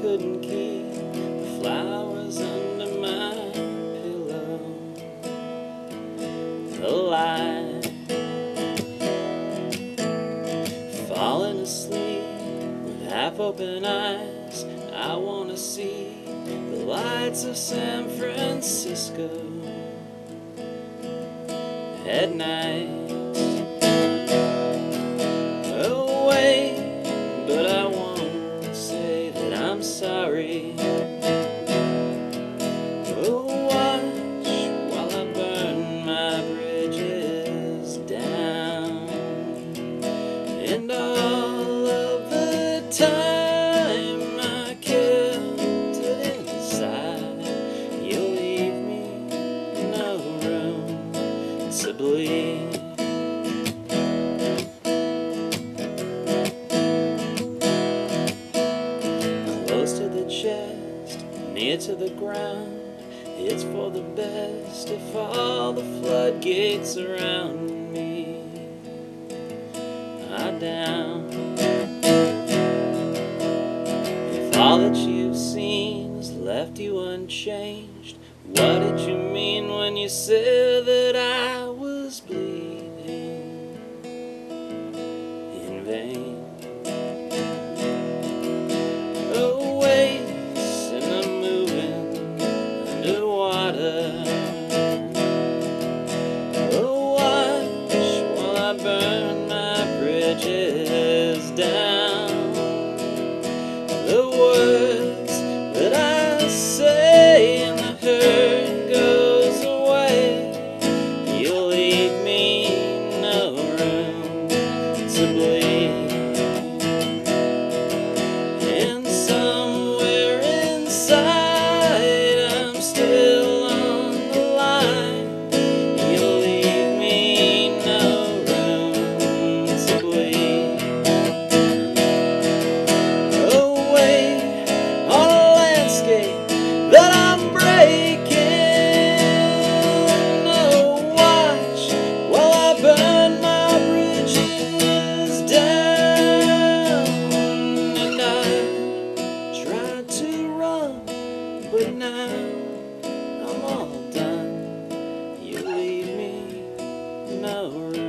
couldn't keep the flowers under my pillow alive. Falling asleep with half open eyes, I wanna see the lights of San Francisco at night. Away, And all of the time I kept it inside, you leave me no room to bleed. Close to the chest, near to the ground. It's for the best if all the floodgates around me are down. If all that you've seen has left you unchanged, what did you mean when you said that I was bleeding in vain? But now I'm all done. You leave me no room.